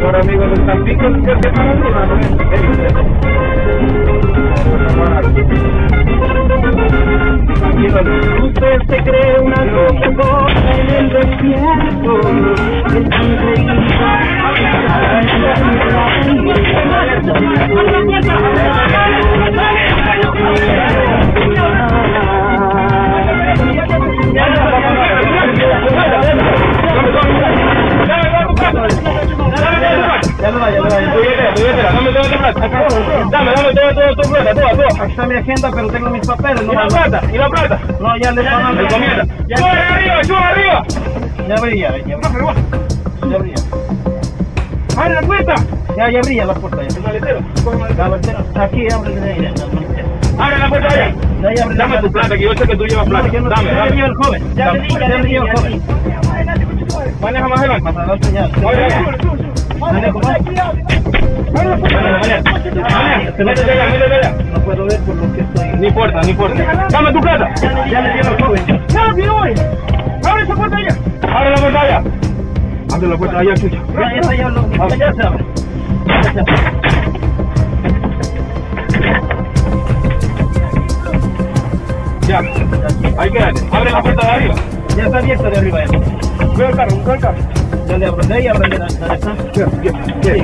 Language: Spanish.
mejor amigo del Tampico es que para arriba, ¿no? Usted se cree una cosa en el desierto, es dame plata. Dame, dame toda, toda tu plata, toda, toda. Aquí está mi agenda, pero tengo mis papeles. ¿Y No, la plata? ¿Y la plata? no ya le van a Me comienza. ¡Sube arriba, sube arriba! Ya brilla, ya brilla. Ya brilla. ¡Abre la puerta! Ya, ya brilla la puerta. El Ya. maletero. La maletero. Aquí, abre ya, la. Abre la puerta allá. Ya, ya abre Dame tu plata, que yo sé que tú llevas plata. No, no- Dame, ya dame. llevo el joven. Ya ya el joven. Maneja más adelante. Adelante ya. Maneja. No puedo ver por lo que estoy. No importa, no importa. Dame tu plata. Ya le el joven. ¡Rápido, voy! ¡Abre esa puerta allá! ¡Abre la puerta allá! Abre la puerta allá, chucha. Ya, ya ya lo. Ya se abre. Ya. Ya. Ahí quédate. Abre la puerta de arriba. Ya está abierto de arriba ya. Ve el carro, ve el carro. Ya le abro de ahí, abre de ahí.